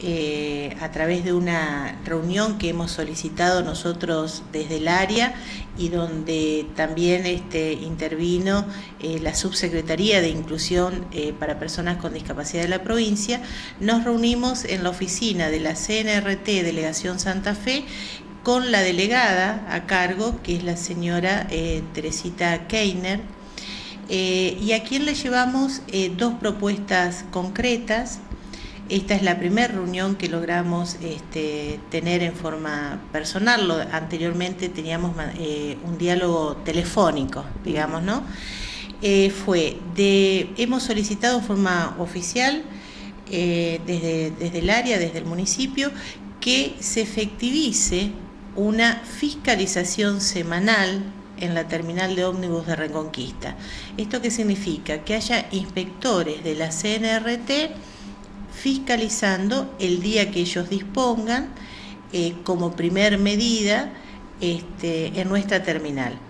eh, a través de una reunión que hemos solicitado nosotros desde el área y donde también este, intervino eh, la Subsecretaría de Inclusión eh, para Personas con Discapacidad de la provincia, nos reunimos en la oficina de la CNRT Delegación Santa Fe con la delegada a cargo, que es la señora Teresita Keiner, y a quien le llevamos dos propuestas concretas esta es la primera reunión que logramos este, tener en forma personal. anteriormente teníamos eh, un diálogo telefónico, digamos, ¿no? Eh, fue de, hemos solicitado en forma oficial eh, desde, desde el área, desde el municipio, que se efectivice una fiscalización semanal en la terminal de ómnibus de Reconquista. ¿Esto qué significa? Que haya inspectores de la CNRT fiscalizando el día que ellos dispongan eh, como primer medida este, en nuestra terminal.